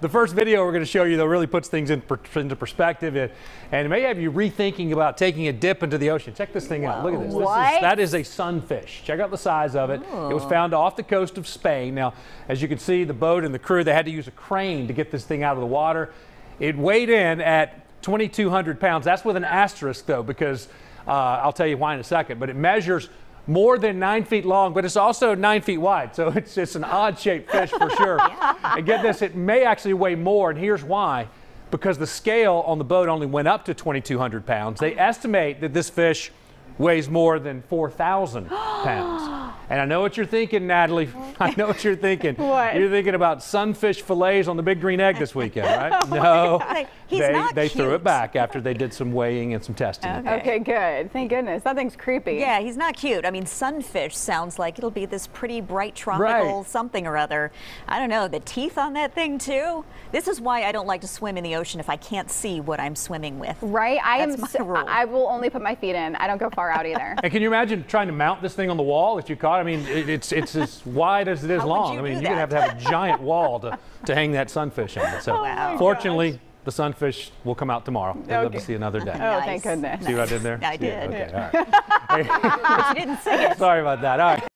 the first video we're going to show you, though, really puts things in per, into perspective and, and it may have you rethinking about taking a dip into the ocean. Check this thing out. Look at this. this is, that is a sunfish. Check out the size of it. It was found off the coast of Spain. Now, as you can see, the boat and the crew, they had to use a crane to get this thing out of the water. It weighed in at 2,200 pounds. That's with an asterisk, though, because uh, I'll tell you why in a second, but it measures more than nine feet long, but it's also nine feet wide. So it's, just an odd shaped fish for sure. And get this, it may actually weigh more, and here's why. Because the scale on the boat only went up to 2,200 pounds. They estimate that this fish weighs more than 4,000 pounds. And I know what you're thinking, Natalie. I know what you're thinking. What? You're thinking about sunfish fillets on the Big Green Egg this weekend, right? Oh no. God. He's they not they threw it back after they did some weighing and some testing. Okay. Okay, good. Thank goodness. That thing's creepy. Yeah, he's not cute. I mean, sunfish sounds like it'll be this pretty bright tropical Right. something or other. I don't know. The teeth on that thing too. This is why I don't like to swim in the ocean if I can't see what I'm swimming with. Right? I That's am. my so- rule. I will only put my feet in. I don't go far out either. And can you imagine trying to mount this thing on the wall if you caught? I mean, it's it's as wide as it is How long. you I mean, you're gonna have to have a giant wall to, to hang that sunfish on. So, oh, Wow. fortunately, the sunfish will come out tomorrow. They'll live to see another day. Oh, Nice. thank goodness. See what I did there? I Yeah, did. okay, all right. But you didn't say it. Sorry about that. All right.